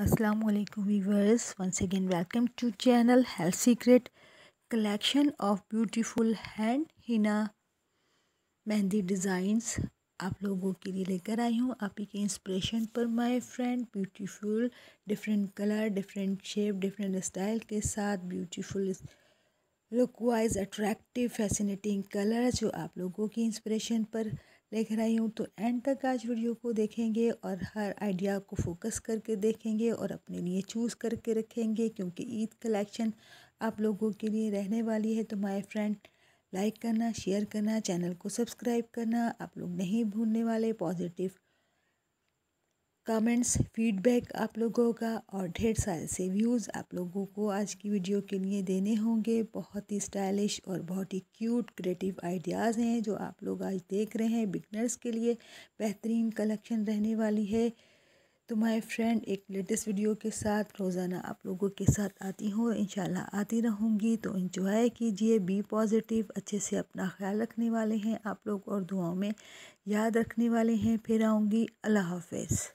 वालेकुम viewers once again welcome to channel health secret collection of beautiful hand henna mehndi designs आप लोगों के लिए लेकर आई हूँ आप ही के इंस्पिरेशन पर my friend beautiful different colour different shape different style के साथ beautiful look wise attractive fascinating colour जो आप लोगों की इंस्पिरेशन पर लेकर आई हूँ। तो एंड तक आज वीडियो को देखेंगे और हर आइडिया को फोकस करके देखेंगे और अपने लिए चूज़ करके रखेंगे क्योंकि ईद कलेक्शन आप लोगों के लिए रहने वाली है। तो माय फ्रेंड लाइक करना शेयर करना चैनल को सब्सक्राइब करना, आप लोग नहीं भूलने वाले पॉजिटिव कमेंट्स फीडबैक आप लोगों का और ढेर सारे से व्यूज़ आप लोगों को आज की वीडियो के लिए देने होंगे। बहुत ही स्टाइलिश और बहुत ही क्यूट क्रिएटिव आइडियाज़ हैं जो आप लोग आज देख रहे हैं बिगनर्स के लिए। बेहतरीन कलेक्शन रहने वाली है। तो माय फ्रेंड एक लेटेस्ट वीडियो के साथ रोज़ाना आप लोगों के साथ आती हूँ। इन आती रहूँगी। तो इंजॉय कीजिए बी पॉजिटिव अच्छे से अपना ख्याल रखने वाले हैं आप लोग और दुआओं में याद रखने वाले हैं। फिर आऊँगी। अल्लाह हाफिज़।